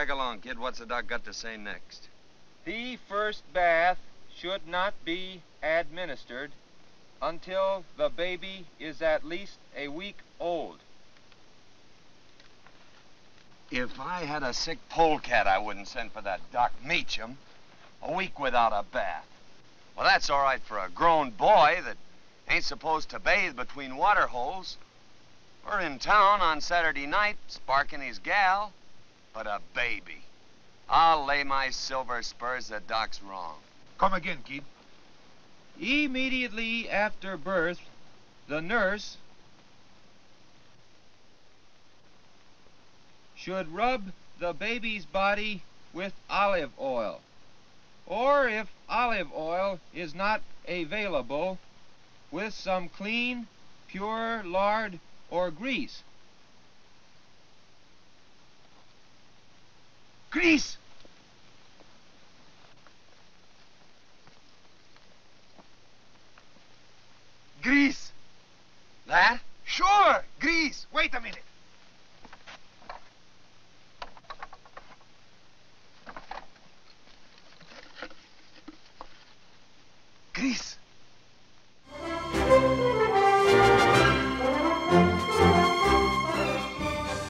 Drag along, kid. What's the doc got to say next? The first bath should not be administered until the baby is at least a week old. If I had a sick polecat, I wouldn't send for that Doc Meacham. A week without a bath. Well, that's all right for a grown boy that ain't supposed to bathe between water holes. Or in town on Saturday night, sparking his gal. But a baby. I'll lay my silver spurs the Doc's wrong. Come again, kid. Immediately after birth, the nurse should rub the baby's body with olive oil. Or if olive oil is not available, with some clean, pure lard or grease. Grease! Grease! That? Sure, grease. Wait a minute. Grease.